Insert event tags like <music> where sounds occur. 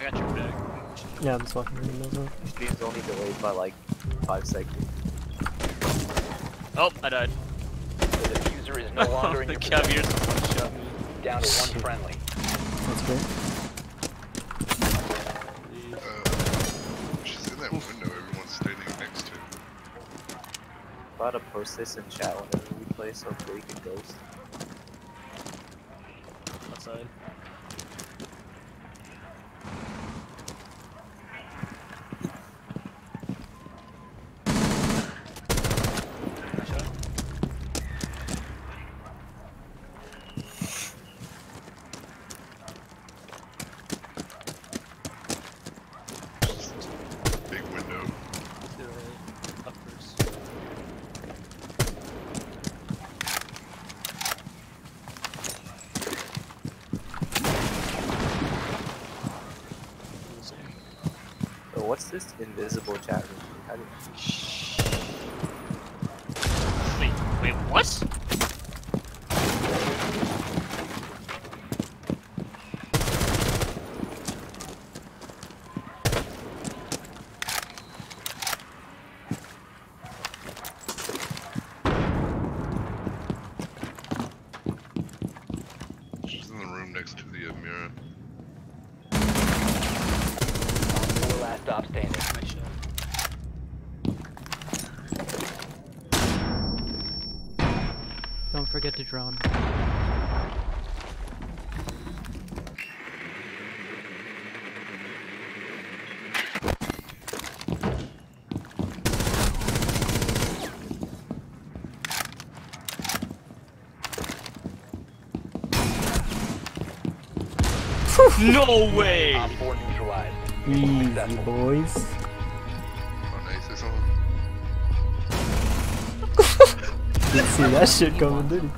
I got your back. Yeah, I'm just walking in those up. Stream's only delayed by like five seconds. Oh, I died. The diffuser is no <laughs> longer in the your caviar's possession. one shot. Down to one friendly. That's great. Uh, she's in that window everyone's standing next to. About to post this in chat whenever we play so Blake and Ghost. Outside. Nice shot. Just big window. What's this invisible chat room? The room next to the uh, mirror. Last stop standing. Don't forget to drone. No way! Op 4 neutralized. Easy, boys. Oh, nice. Say something. Didn't see that shit coming, did he?